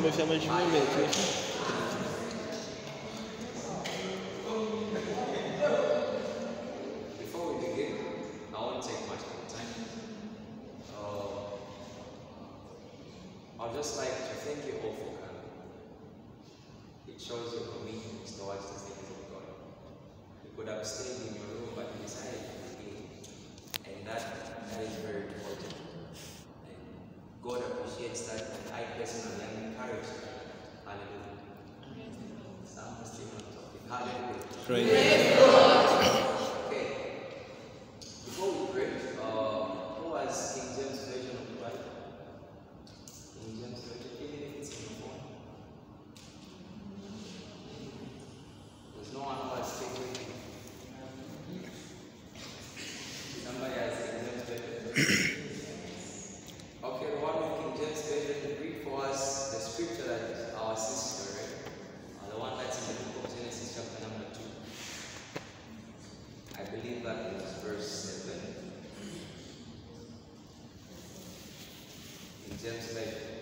me chama de momento. organization.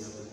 easier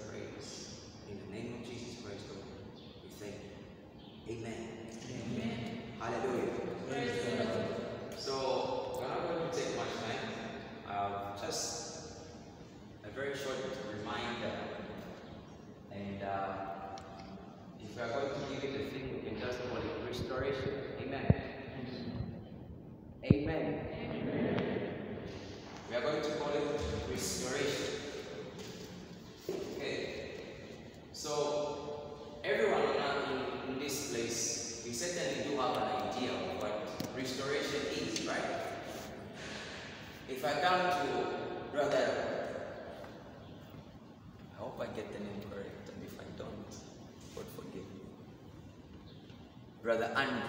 brother Andy.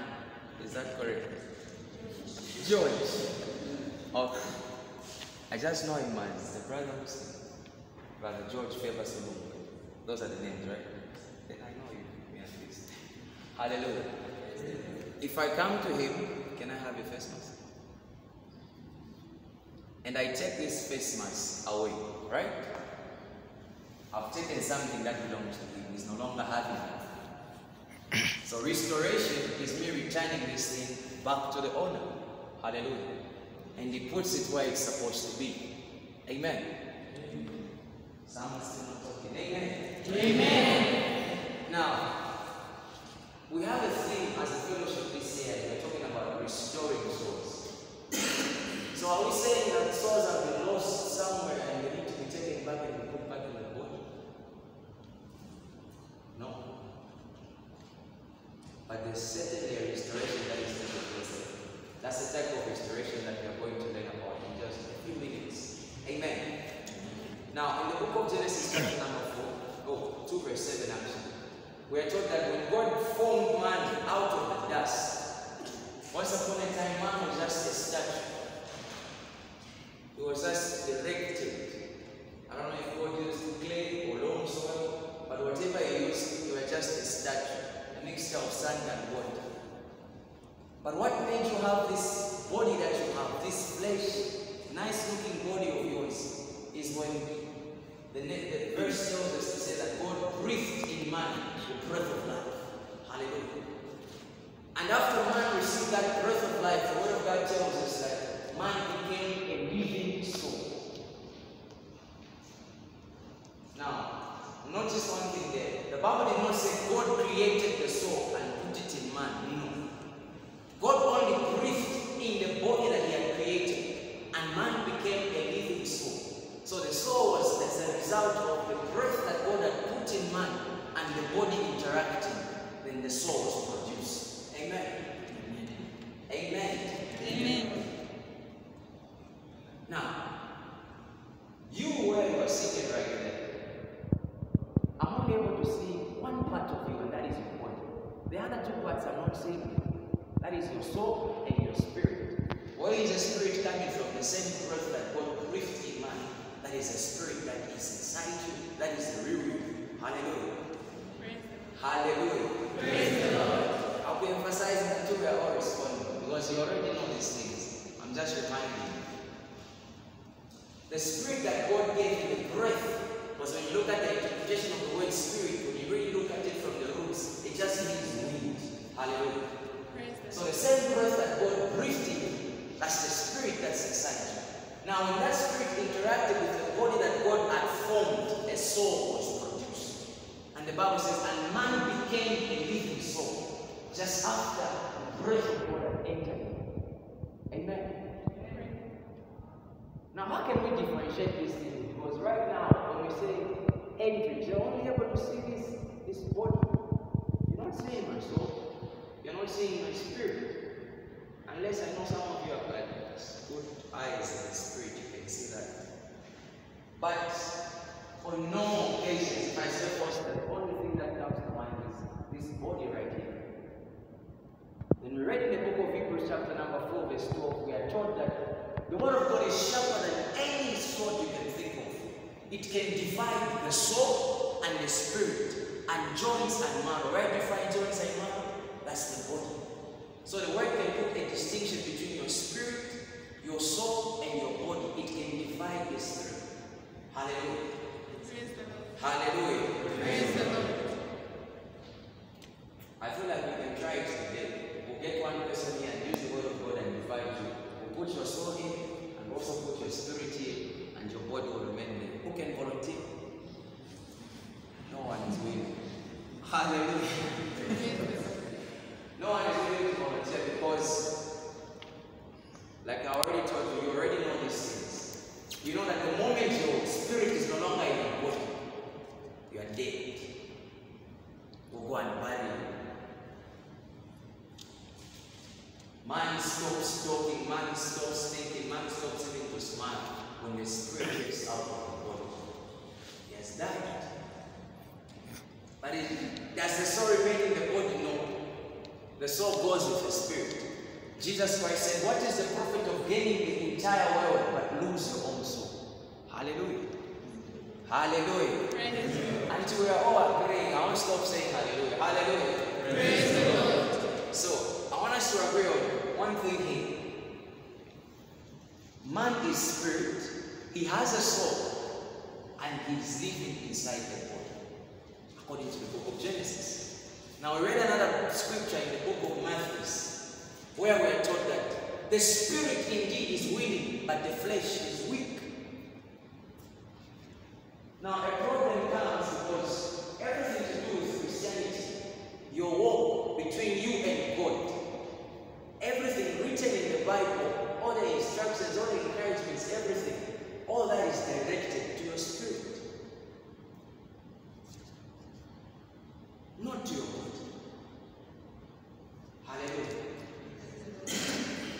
Is that correct? George. Okay. I just know him as the brother Muslim. Brother George Favor Salungu. Those are the names, right? Then I know me at least. Hallelujah. If I come to him, can I have a face mask? And I take this face mask away, right? I've taken something that belongs to him. It's no longer so restoration is me returning this thing back to the owner. Hallelujah. And he puts it where it's supposed to be. Amen. Someone's still not talking. Amen. Amen. Now, we have a theme as a fellowship this year. We're talking about restoring souls. So are we saying that souls have been lost somewhere and they need to be taken back and be put back in the body? No. There's certainly restoration that is taking place. That's the type of restoration that we are going to learn about in just a few minutes. Amen. Now, in the book of Genesis, chapter number 4, oh, 2 verse 7 actually, we are told that when God formed man out of the dust, once upon a time man was just a statue. He was just erected. Made you have this body that you have, this flesh, nice looking body of yours, is when the, the verse tells us to say that God breathed in man the breath of life. Hallelujah. And after man received that breath of life, the word of God tells us that man became a living soul. Now, notice one thing there. The Bible did not say God created the soul and put it in man. No. God only breathed in the body that He had created, and man became a living soul. So the soul was as a result of the breath that God had put in man and the body interacting, then the soul was produced. Amen. Amen. Amen. Now, you where you are seated right there, I'm only able to see one part of you, and that is your body. The other two parts I'm not seeing. That is your soul and your spirit. Where is the spirit coming from? The same breath that God breathed in man. That is a spirit that is inside you. That is the real you. Hallelujah. Hallelujah. Praise the Lord. I'll be emphasizing until we are all responding because you already know these things. I'm just reminding you. The spirit that God gave you, the breath, was when you look at the interpretation of the word spirit, when you really look at it from the roots, it just means wind. Hallelujah. So the same breath that God breathed in you, that's the spirit that's inside you. Now, when that spirit interacted with the body that God had formed, a soul was produced. And the Bible says, and man became a living soul just after the breath of God entered him. Amen. Now, how can we differentiate these things? Because right now, when we say entry, you're only able to see this, this body. You're not seeing my soul. You're not seeing my spirit. Unless I know some of you have got good eyes and spirit, you can see that. But on normal occasions, if I say first, the only thing that comes to mind is this body right here. When we read in the book of Hebrews, chapter number 4, verse 12, we are told that the word of God is sharper than any sword you can think of. It can divide the soul and the spirit, and joints and marrow. Where do you joints and marrow? That's the body. So the word can put a distinction between your spirit, your soul, and your body. It can divide the spirit. Hallelujah. Hallelujah. I feel like we can try it today. We'll get one person here and use the word of God and divide you. We'll put your soul in and also put your spirit in, and your body will remain there. Who can volunteer? No one is willing. Hallelujah. no one is willing to volunteer because, like I already told you, you already know these things. You know that the moment your spirit is no longer in your body, you are dead. We'll go and bury you. Man stops talking, man stops thinking, man stops even to smile when the spirit is out of the body. He has died. But it, does the soul remain in the body? No. The soul goes with the spirit. Jesus Christ said, What is the profit of gaining the entire world but lose your own soul? Hallelujah. Hallelujah. Until we are all agreeing, I won't stop saying hallelujah. Hallelujah. So, I want us to agree on one thing here. Man is spirit, he has a soul, and he's living inside the body, according to the book of Genesis. Now, we read another scripture in the book of Matthew, where we're taught that the spirit indeed is willing, but the flesh is weak. Now, a problem comes because everything to do with Christianity, your walk between you and God, everything written in the Bible, all the instructions, all the encouragements, everything, all that is directed to your spirit, not to your body. Hallelujah.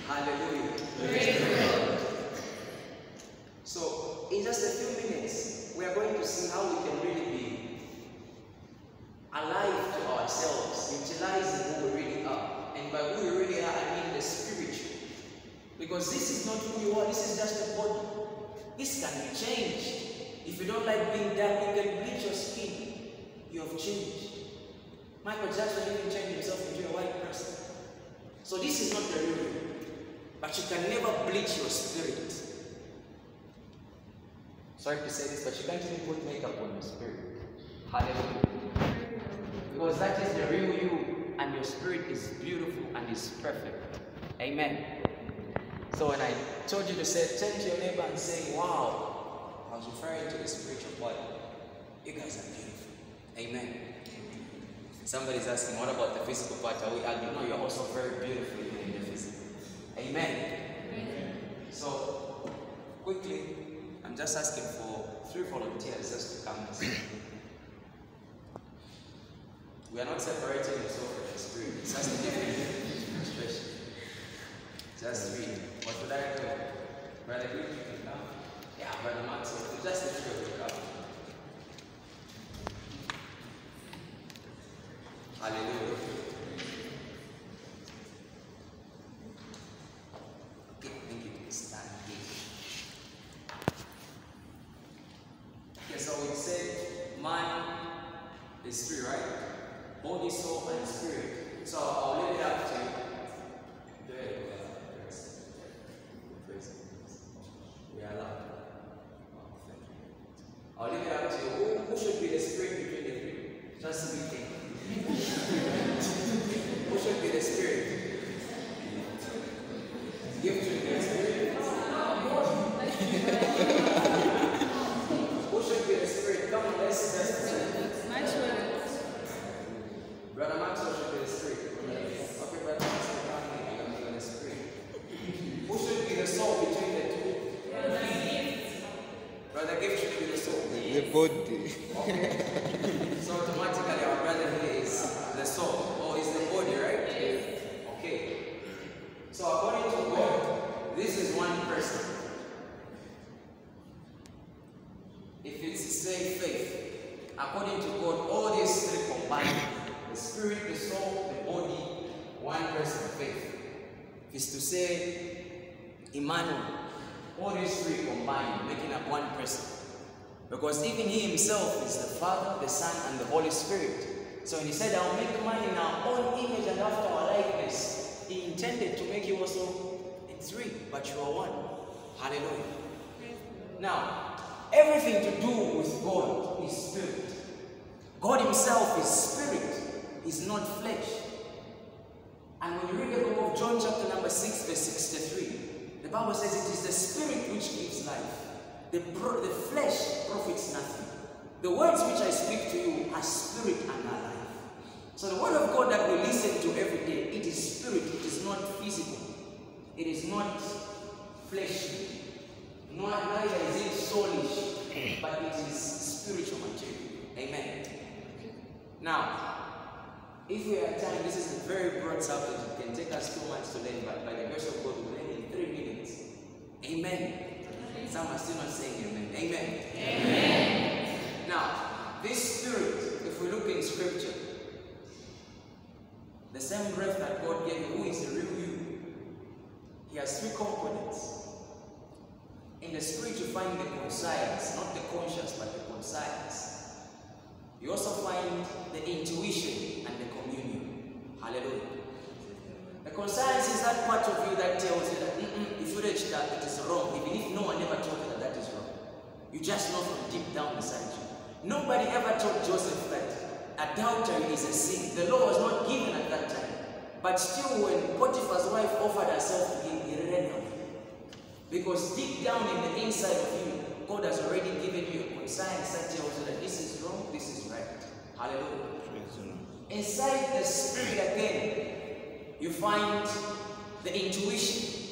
Hallelujah. So, in just a few minutes, we are going to see how we can really be alive to ourselves, utilizing who we really are. And by who we really are, I mean the spiritual. Because this is not who you are, this is just a body. This can be changed. If you don't like being dark, you can bleach your skin. You have changed. Michael Jackson even changed himself into a white person. So this is not the real you. But you can never bleach your spirit. Sorry to say this, but you can't put makeup on your spirit. Hallelujah. Because that is the real you, and your spirit is beautiful and is perfect. Amen. So when I told you to say, turn to your neighbor and say, wow, I was referring to the spiritual body. You guys are beautiful. Amen. Somebody's asking, what about the physical part? Are we arguing? No, you're also very beautiful in the physical. Amen. So, quickly, I'm just asking for three volunteers just to come and speak. We are not separating soul from the spirit. It's just different expression. Just three. What should I do? Brother Green, you can come. Yeah, Brother Maxwell. Just the three of you come. Hallelujah. Okay, thank you. Stand here. Okay, so we said man is spirit, right? Body, soul, and spirit. So I'll leave it up to you. Go ahead. Praise. Praise. We are allowed. Oh, thank you. I'll leave it up to you. Who, who should be the spirit between the three? Just me think. Who should be the spirit? Give to the spirit. Who should be the spirit? Come on, let's just say. Brother Maxwell should be the spirit. Okay, Brother Maxwell, come here. You're gonna be the spirit. Who should be the soul between the two? Brother Gift should be the soul. The body. So automatically our brother here is the soul or is the body, right? Okay. So according to God, this is one person. If it's say faith, according to God, all these three combined, the spirit, the soul, the body, one person, faith. If it's to say Emmanuel, all these three combined, making up one person. Because even he himself is the Father, the Son, and the Holy Spirit. So when he said, I'll make man in our own image and after our likeness, he intended to make you also in three, but you are one. Hallelujah. Now, everything to do with God is spirit. God himself is spirit, is not flesh. And when you read the book of John, chapter number 6, verse 63, the Bible says it is the spirit which gives life. The, the flesh profits nothing. The words which I speak to you are spirit and life. So the word of God that we listen to every day, it is spirit, it is not physical. It is not fleshly. Nor, neither is it soulish, but it is spiritual material. Amen. Now, if we have time, this is a very broad subject. It can take us two months to learn, but by the grace of God, we'll learn in three minutes. Amen. Some are still not saying amen. Amen. Amen. Now, this spirit, if we look in scripture, the same breath that God gave you, who is the real you, he has three components. In the spirit, you find the conscience, not the conscious, but the conscience. You also find the intuition and the communion. Hallelujah. The conscience is that part of you that tells you that "Mm-mm, if you reach that, it is wrong, even if no one ever told you that that is wrong. You just know from deep down inside you. Nobody ever told Joseph that adultery is a sin. The law was not given at that time. But still, when Potiphar's wife offered herself to him, he ran away. Because deep down in the inside of you, God has already given you a conscience that tells you that this is wrong, this is right. Hallelujah. Praise the Lord. Inside the spirit again, you find the intuition.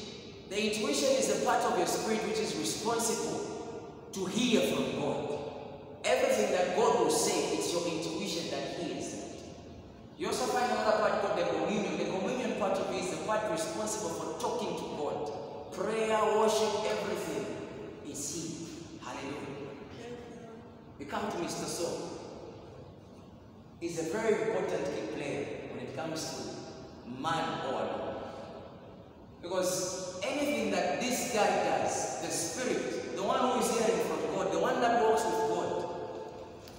The intuition is the part of your spirit which is responsible to hear from God. Everything that God will say, it's your intuition that hears it. You also find another part called the communion. The communion part of it is the part responsible for talking to God. Prayer, worship, everything is He. Hallelujah. We come to Mr. Saul. He's a very important key player when it comes to man or. Because anything that this guy does, the spirit, the one who is hearing from God, the one that walks with God,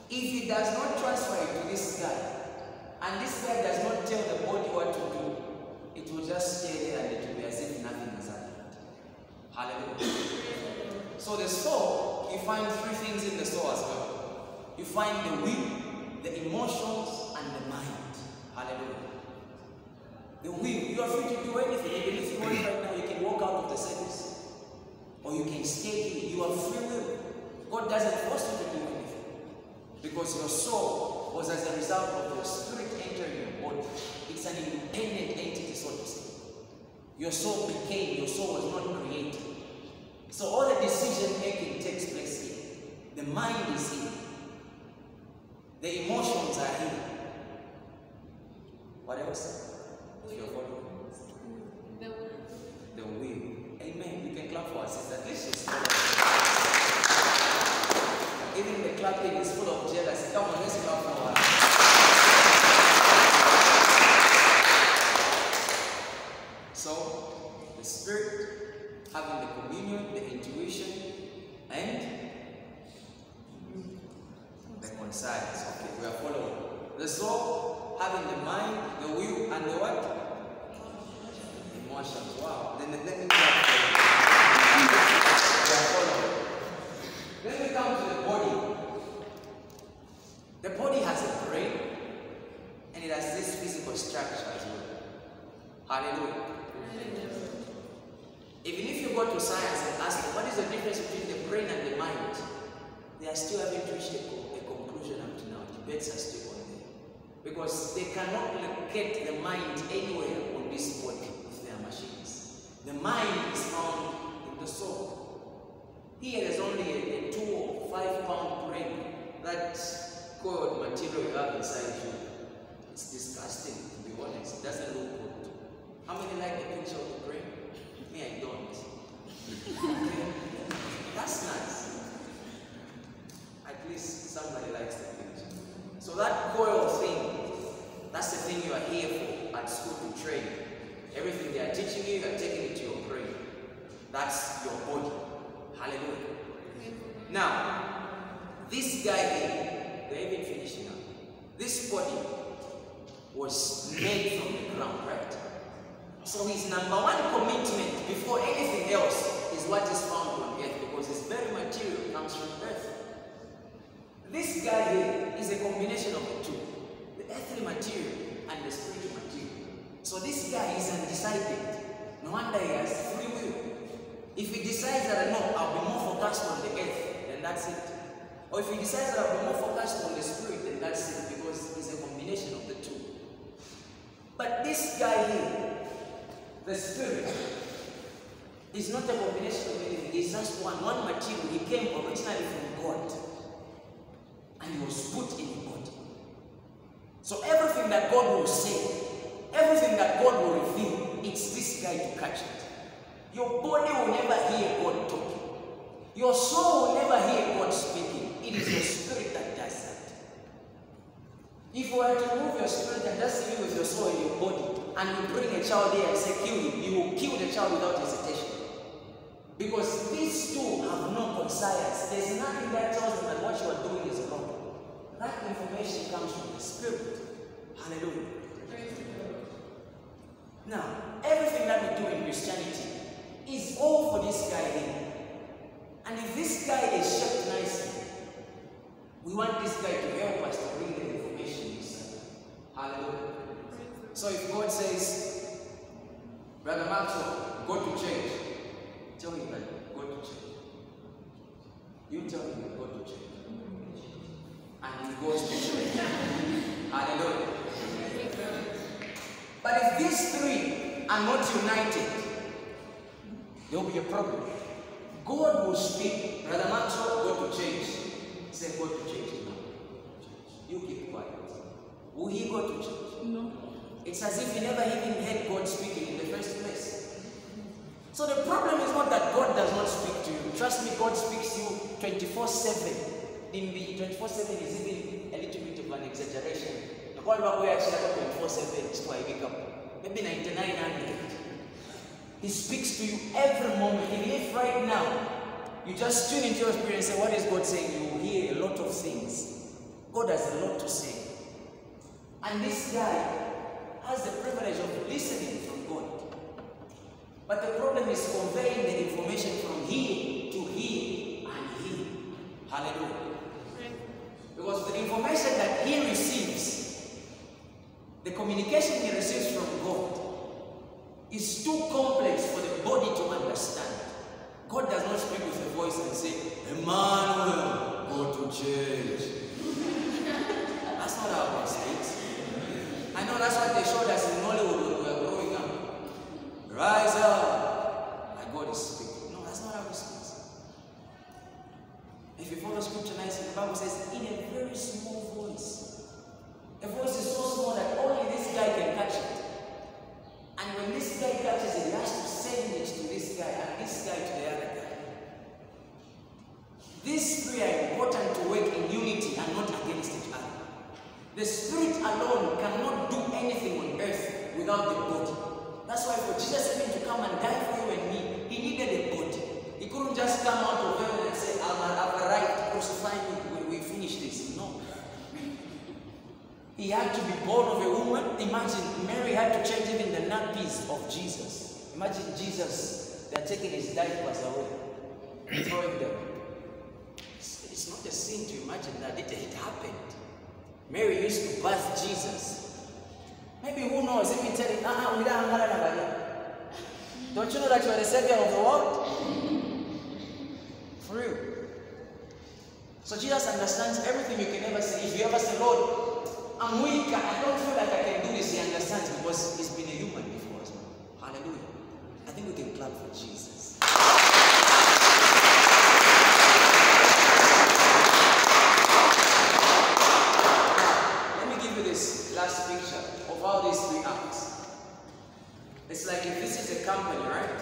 if he does not transfer it to this guy, and this guy does not tell the body what to do, it will just stay there and it will be as if nothing has happened. Hallelujah. So the soul, you find three things in the soul as well. You find the will, the emotions, and the mind. Hallelujah. The will, you are free to do anything. Even if you want right now, you can walk out of the service. Or you can stay here. You are free will. God doesn't force you to do. Because your soul was as a result of your spirit entering your body. It's an independent entity, so to say. Your soul became, your soul was not created. So all the decision making takes place here. The mind is here. The emotions are here. What else? If you're following. The will. Amen. You can clap for us. She's following. Even the clapping is full of jealousy. Come on, let's clap for her. So, the spirit, having the communion, the intuition, and the conscience. Okay, we are following. The soul, having the mind, the will, and the what? Emotions. Wow. Then let me clap for you. We are following. Then we come to the body. The body has a brain and it has this physical structure as well. Hallelujah. Even if you go to science and ask them what is the difference between the brain and the mind, they are still haven't reached a, co- a conclusion up to now. Debates are still on there. Because they cannot locate the mind anywhere on this body with their machines. The mind is found in the soul. Here there's only a, a two or five pound brain that coiled material you have inside you. It's disgusting, to be honest. It doesn't look good. How many like the picture of the brain? Me, I don't. Okay. That's nice. At least somebody likes the picture. So that coil thing, that's the thing you are here for at school to train. Everything they are teaching you, are taking it to your brain. That's your body. Hallelujah. Now, this guy here, they're even finishing up. This body was made from the ground, right? So his number one commitment before anything else is what is found on earth because his very material comes from earth. This guy here is a combination of the two the earthly material and the spiritual material. So this guy is undecided. No wonder he has free will. If he decides that no, I'll be more focused on the earth, then that's it. Or if he decides that I'll be more focused on the spirit, then that's it because it's a combination of the two. But this guy here, the spirit, is not a combination of anything. It's just one, one material. He came originally from God. And he was put in the body. So everything that God will say, everything that God will reveal, it's this guy to catch it. Your body will never hear God talking. Your soul will never hear God speaking. It is your spirit that does that. If you were to move your spirit and just live with your soul and your body, and you bring a child there and say, kill him, you will kill the child without hesitation. Because these two have no conscience. There's nothing that tells them that what you are doing is wrong. That information comes from the spirit. Hallelujah. Now, everything that we do in Christianity is all for this guy here. And if this guy is shaped nicely, we want this guy to help us to bring the information. Hallelujah. So if God says, Brother Maxwell, go to church, tell him that go to church. You tell to go to church. And he goes to church. Hallelujah. But if these three are not united, there will be a problem. God will speak. Brother Maxwell, go to change. Say, go to change. No. You keep quiet. Will he go to church? No. It's as if he never even heard God speaking in the first place. So the problem is not that God does not speak to you. Trust me, God speaks to you 24 7. In the 24 7 is even a little bit of an exaggeration. The whole Bible actually 24 7 is why I wake up. Maybe 9900. He speaks to you every moment. Even if right now you just tune into your spirit and say, What is God saying? You will hear a lot of things. God has a lot to say. And this guy has the privilege of listening from God. But the problem is conveying the information from here to here and here. Hallelujah. Because the information that he receives, communication he receives from God, is too complex for the body to understand. God does not speak with a voice and say, Emmanuel, go to church. That's not how God speaks. I know that's what they showed us in Hollywood when we were growing up. Rise up. My God is speaking. No, that's not how he speaks. If you follow scripture nicely, the Bible says, in a very small voice. The voice is so small that only guy can catch it. And when this guy catches it, he has to send it to this guy and this guy to the other guy. These three are important to work in unity and not against each other. The spirit alone cannot do anything on earth without the body. That's why for Jesus even to come and die for you and me, he needed a body. He couldn't just come out of heaven and say, I've, arrived, crucify me, we, we finish this. No. He had to be born of a woman. Imagine Mary had to change even the nappies of Jesus. Imagine Jesus, they're taking his diapers away, throwing them. It's, it's not a sin to imagine that it, it happened. Mary used to birth Jesus. Maybe who knows? If you tell him, ah, we don't. Don't you know that you are the savior of the world? For real. So Jesus understands everything you can ever say. If you ever say, Lord, I'm weak, I don't feel like I can do this, he understands because he's been a human before as well. Hallelujah. I think we can clap for Jesus. Let me give you this last picture of how these three acts. It's like if this is a company, right?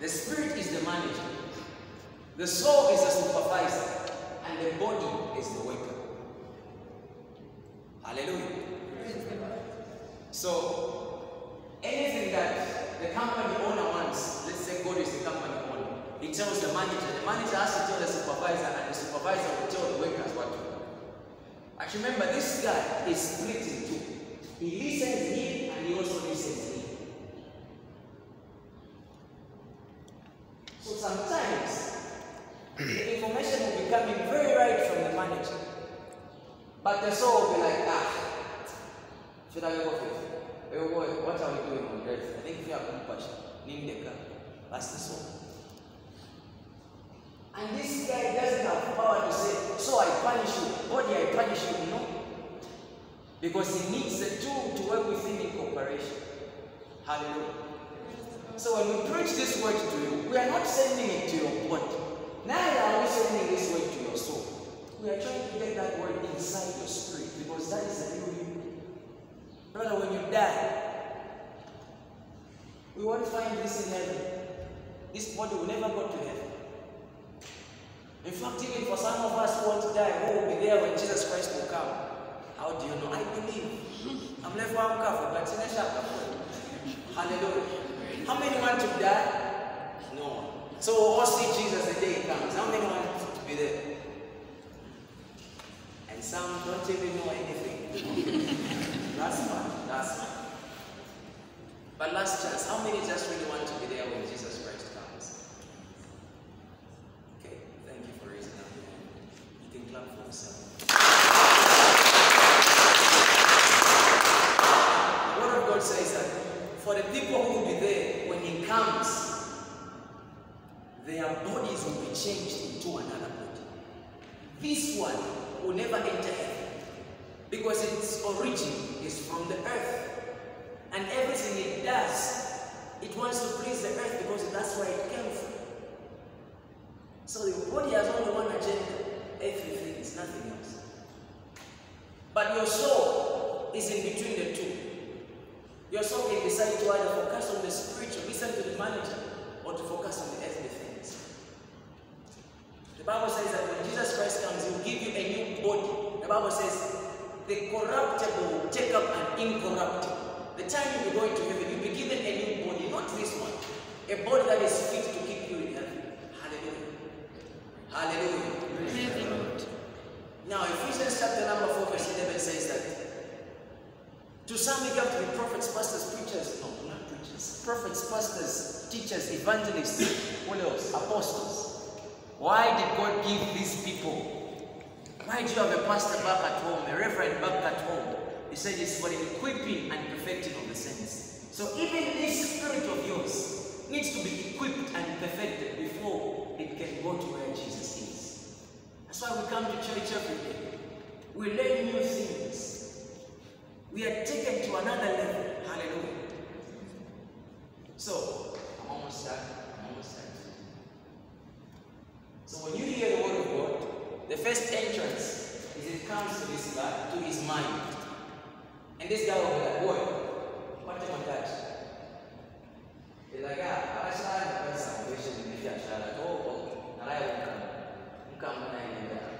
The spirit is the manager, the soul is the supervisor, and the body is the worker. Hallelujah. So, anything that the company owner wants, let's say God is the company owner, he tells the manager, the manager has to tell the supervisor, and the supervisor will tell the workers what to do. Actually, remember, this guy is split in two. He listens here and he also listens here. So sometimes the information will be coming very right from the manager. But the soul will be like, ah, should I go with? Oh boy, what are we doing on earth? I think we are compassion. Nindeka. That's the soul. And this guy doesn't have power to say, so I punish you, body I punish you. No. Because he needs the tool to work with him in cooperation. Hallelujah. So when we preach this word to you, we are not sending it to your body. Neither are we sending this word to your soul. We are trying to get that word inside your spirit because that is the real you. Brother, when you die, we won't find this in heaven. This body will never go to heaven. In fact, even for some of us who want to die, who will be there when Jesus Christ will come? How do you know? I believe. I'm left one but. Hallelujah. How many want to die? No one. So we'll all see Jesus the day he comes. How many want to be there? And some don't even know anything. that's fine. That's fine. But last chance, how many just really want to be there when Jesus Christ comes? Okay, thank you for raising up your hand. You can clap for yourself. The Word of God says that for the people who will be there when He comes, their bodies will be changed into another body. This one will never enter heaven because its origin is from the earth. And everything it does, it wants to please the earth because that's where it came from. So your body has only one agenda, Everything is nothing else. But your soul is in between the two. Your soul can decide to either focus on the spiritual, listen to the manager, or to focus on the earthly. The Bible says that when Jesus Christ comes, He will give you a new body. The Bible says the corruptible will take up an incorruptible. The time you go into heaven, you'll be given a new body, not this one. A body that is fit to keep you in heaven. Hallelujah. Hallelujah. Now, Ephesians chapter number 4, verse 11 says that to some you have to be prophets, pastors, preachers. No, not preachers. Prophets, pastors, teachers, evangelists, what else? Apostles. Why did God give these people? Why do you have a pastor back at home, a reverend back at home? He said it's for the equipping and perfecting of the saints. So even this spirit of yours needs to be equipped and perfected before it can go to where Jesus is. That's why we come to church every day. We learn new things. We are taken to another level. Hallelujah. So, I'm almost done. I'm almost done. So when you hear the word of God, the first entrance is it comes to this guy, to his mind. And this guy will be like, boy, what am I touch? He's like, ah, I should have salvation in the church. Oh, oh, now I will come. Come when I there.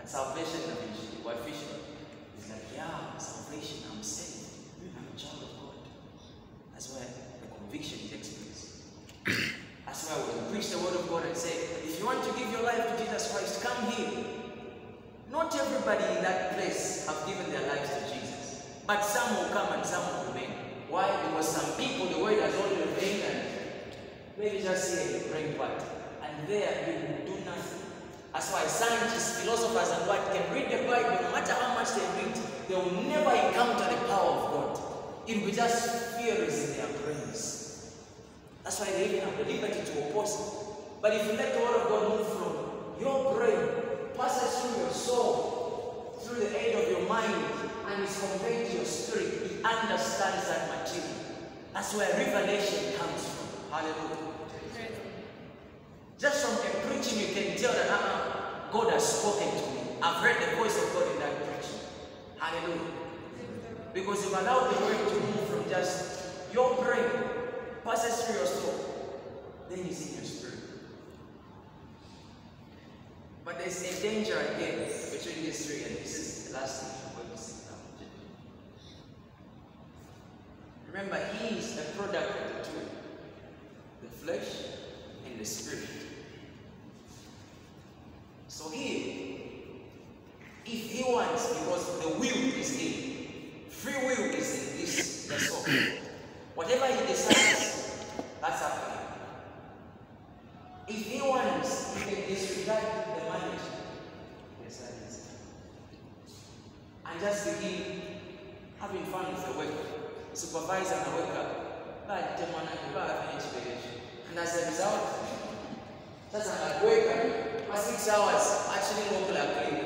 At salvation, what vision? He's like, yeah, salvation, I'm saved. I'm a child of God. That's where the conviction takes place. That's why we preach the word of God and say, if you want to give your life to Jesus Christ, come here. Not everybody in that place have given their lives to Jesus. But some will come and some will remain. Why? Because some people, the word has only remained and maybe just say praying part. And there you will do nothing. That's why scientists, philosophers, and what can read the Bible, no matter how much they read, they will never encounter the power of God. It will be just fears in their brains. That's why they even have the liberty to oppose it. But if you let the word of God move from your brain, passes through your soul, through the aid of your mind, and is conveyed to your spirit, it understands that material. That's where revelation comes from. Hallelujah. Just from a preaching, you can tell that uh, God has spoken to me. I've heard the voice of God in that preaching. Hallelujah. Because you've allowed the word to move from just your brain, passes through your soul, then it's in your spirit. But there's a danger again between three, and this is the last thing I'm going to sit down. Remember, he is a product of the two the flesh and the spirit. So here, if he wants, because the will is in, free will is in this the soul. Whatever he decides, that's up to him. If he wants, he can disregard the marriage. Yes, that is. And just begin having fun with the work. Supervisor and work up. But. And as a result, that's an work for six hours, actually work like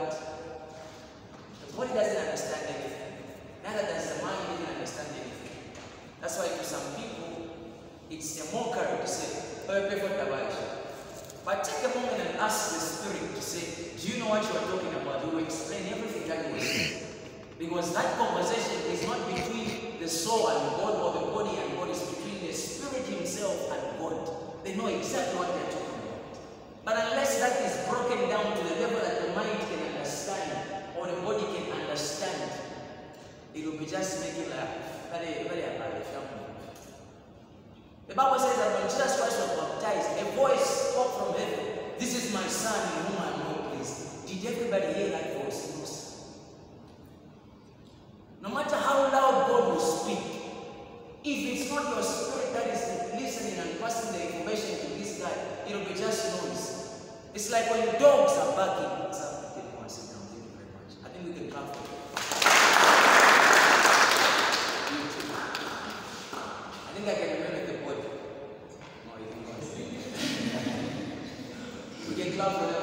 the body doesn't understand anything. Neither does the mind even understand anything. That's why to some people, it's a mockery to say, oh, perfect Elijah. But take a moment and ask the Spirit to say, do you know what you are talking about? He will explain everything that you are Because that conversation is not between the soul and God or the body and God. It's between the Spirit himself and God. They know exactly what they're talking about. But unless that is broken down to the level that the mind can understand or a body can understand, it will be just making life very, very abundant. The Bible says that when Jesus Christ was baptized, a voice spoke from heaven, This is my son in whom I am well pleased. Did everybody hear that voice? No. No matter how loud God will speak, if it's not your spirit that is listening and passing the information to this guy, it'll be just noise. It's like when dogs are barking can. I think I can remain the poet. No, you can go and sing. we can clap for them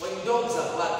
when dogs are black,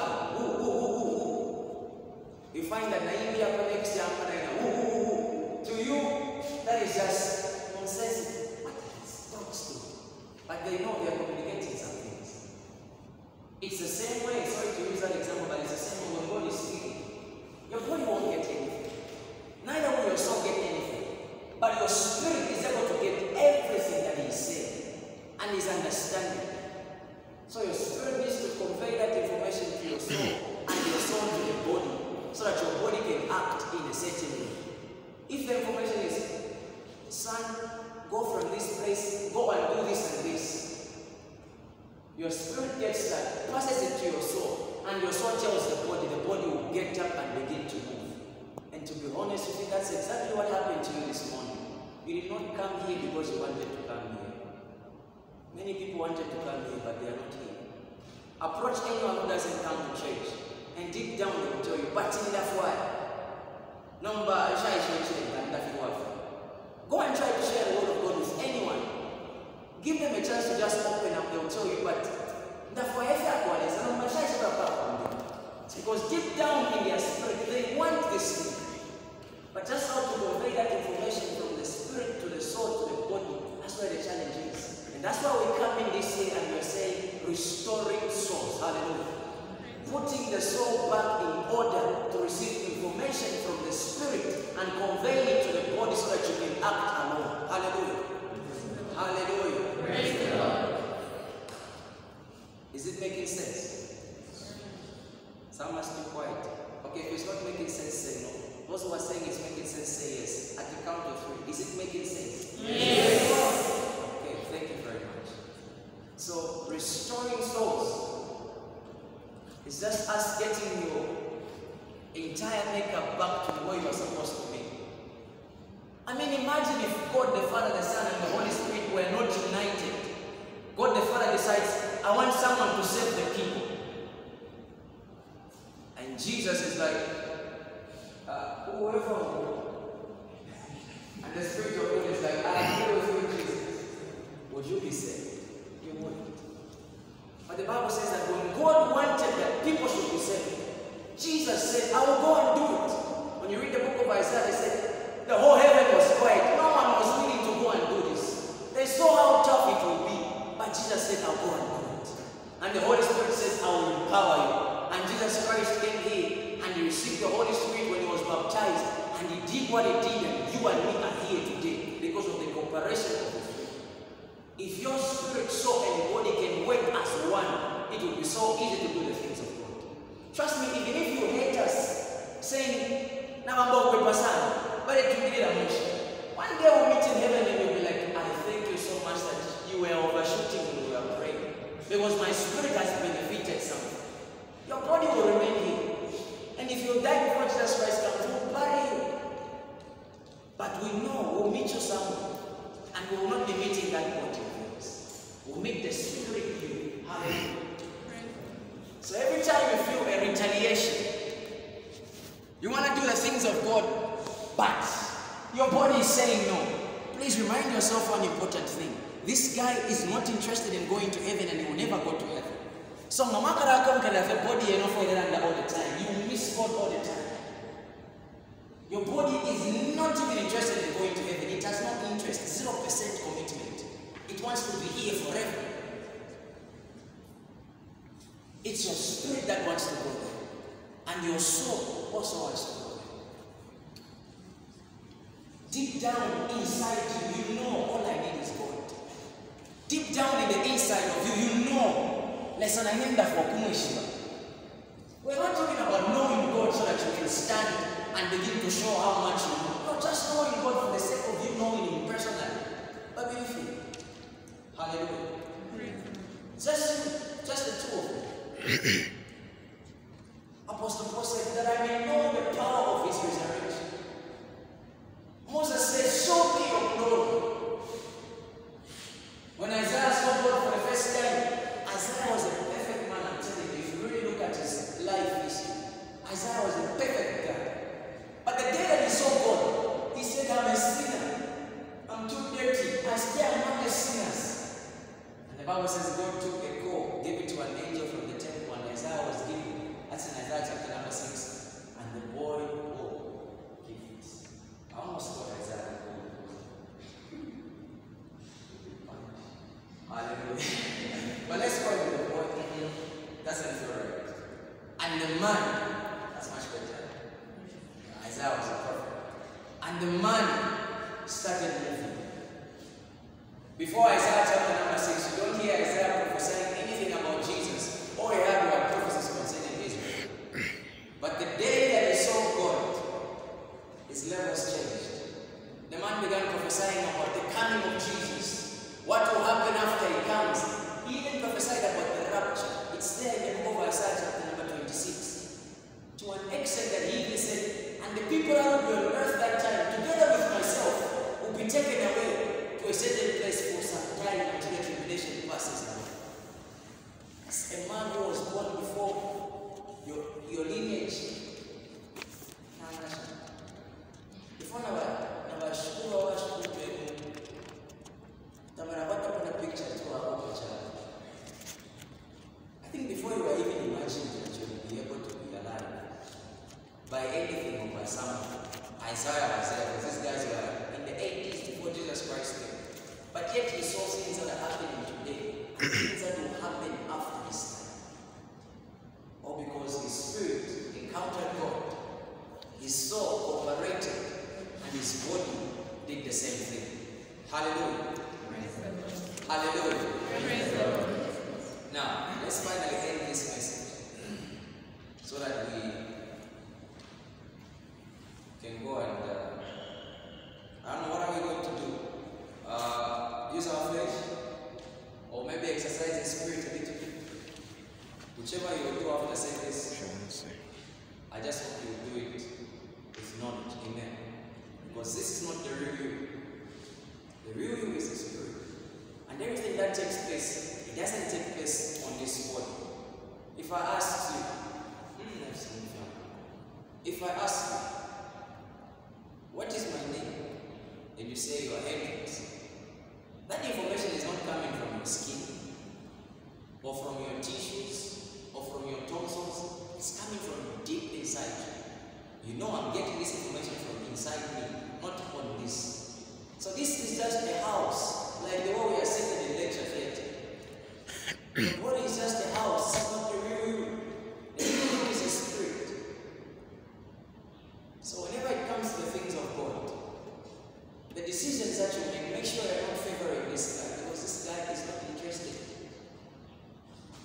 so easy to do the things of God. Trust me, even if you hate us, saying, Namambo kwepasana, but it can be One day we'll meet in heaven and we'll be like, I thank you so much that you were overshooting when you were praying. Because my spirit has benefited something. Your body will remain here. And if you die before Jesus Christ comes, we'll bury you. But we know we'll meet you somewhere. And we will not be meeting that body of yours. We'll meet the spirit of you. Hallelujah. So every time you feel a retaliation, you want to do the things of God, but your body is saying no. Please remind yourself one important thing. This guy is not interested in going to heaven and he will never go to heaven. So how come can have a body and for that all the time, you miss God all the time. Your body is not even interested in going to heaven. It has no interest, zero percent commitment. It wants to be here forever. It's your spirit that wants to go there, and your soul also wants to go there. Deep down inside you, you know all I need is God. Deep down in the inside of you, you know. Lesson naenda for kumwishima. We're not talking about knowing God so that you can stand and begin to show how much you know. No, just knowing God for the sake of you knowing Him personally. But beautifully. Hallelujah. Mm-hmm. Was. And the man started moving. Before Isaiah chapter number 6, you don't hear Isaiah prophesying anything about Jesus. All he had were prophecies concerning Israel. But the day that he saw God, his levels changed. The man began prophesying about the coming of Jesus. What will happen after he comes? He even prophesied about the rapture. It's there in the book of Isaiah chapter number 26. To an extent that he even said, and the people that will be on earth that time, together with myself, will be taken away to a certain place for some time until the tribulation passes away. As a man who was born before your, your lineage. Before now, nawashukuru au washukuru tu Mungu. Kama napata kuna picture tu hapo kwa chama. I think before you were even imagining that you will be able to be alive by anything or by something. Isaiah was there because these guys were in the 80s before Jesus Christ came. But yet he saw things that are happening today and things that will happen after his time. Or because his spirit encountered God, his soul cooperated, and his body did the same thing. Hallelujah. Hallelujah. Now, let's finally end this message so that we can go and uh, I don't know what are we going to do. Uh, use our flesh, or maybe exercise the spirit a little bit. Whichever you will do after service, I just hope you will do it with knowledge. Amen. Because this is not the real you. The real you is the spirit. And everything that takes place, it doesn't take place on this body. If I ask you, hmm, I've seen you. If I ask you, what is my name? And you say you are Hendricks. That information is not coming from your skin, or from your tissues, or from your tonsils. It's coming from deep inside you. You know I'm getting this information from inside me, not on this. So this is just a house, like the way we are sitting in lecture theater. The body is just a house, it's not the real you. The real you is a spirit. So whenever it comes to the things of God, the decisions that you make, make sure you're not favoring this guy because this guy is not interested.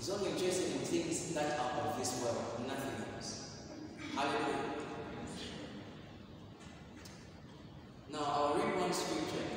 He's only interested in things that are of this world, nothing else. Hallelujah. Now I'll read one scripture